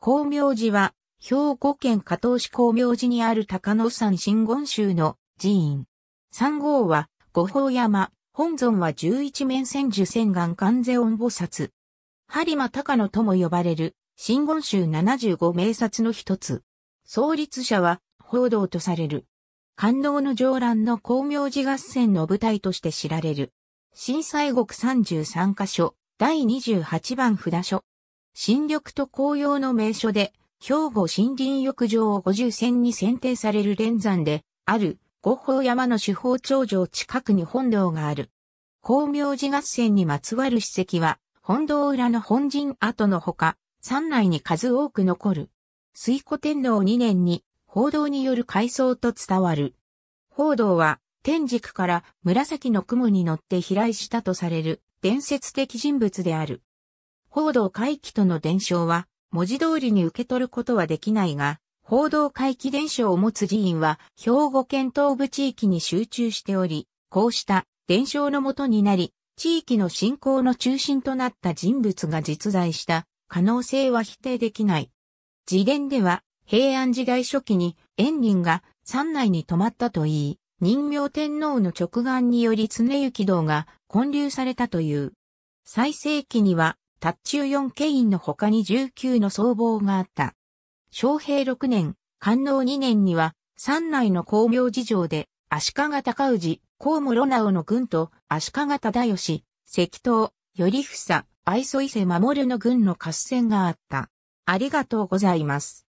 光明寺は、兵庫県加東市光明寺にある高野山真言宗の寺院。三号は、五宝山、本尊は十一面千樹千眼観世音菩薩。播磨高野とも呼ばれる、真言宗75名刹の一つ。創立者は、報道とされる。感動の上覧の光明寺合戦の舞台として知られる。震災国33カ所、第28番札所。新緑と紅葉の名所で、兵庫森林浴場50選に選定される連山で、ある、五宝山の主峰頂上近くに本堂がある。光明寺合戦にまつわる史跡は、本堂裏の本陣跡のほか、山内に数多く残る。水古天皇2年に、報道による改装と伝わる。報道は、天竺から紫の雲に乗って飛来したとされる伝説的人物である。報道回帰との伝承は文字通りに受け取ることはできないが、報道回帰伝承を持つ寺院は兵庫県東部地域に集中しており、こうした伝承のもとになり、地域の信仰の中心となった人物が実在した可能性は否定できない。自伝では平安時代初期に円人が山内に泊まったといい、人名天皇の直眼により常行堂が建立されたという。最盛期には、達中四家院の他に19の僧帽があった。昌平6年、官能2年には、山内の公明事情で、足利高氏、河室直の軍と足利忠義、石東、頼房、愛想伊勢守の軍の合戦があった。ありがとうございます。